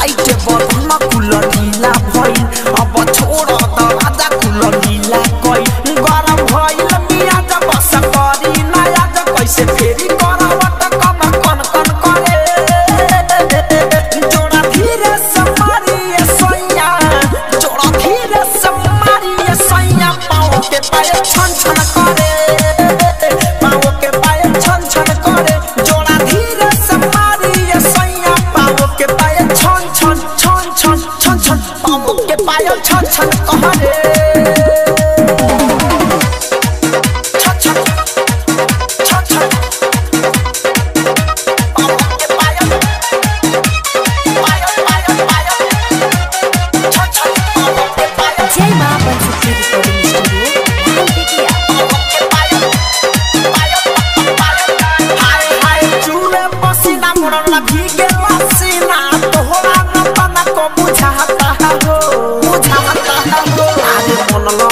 Ay, te va una culanía yeah.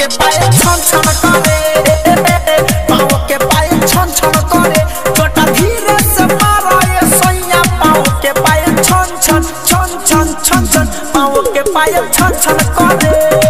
के পায়ে ছন ছন করে পাও के পায়ে ছন ছন করে ছোটা ধীরে সে মারায় সইয়া পাও के পায়ে ছন ছন ছন ছন ছন ছন পাও के পায়ে ছন ছন করে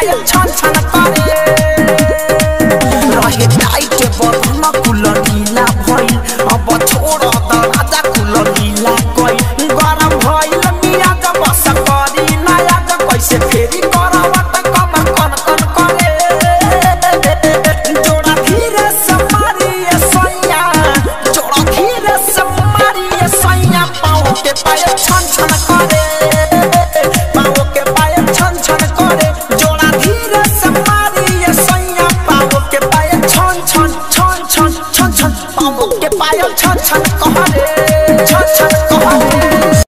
छन छन पारे रहे नाइट बरना मकुल छत छत कहानी छत छत कहानी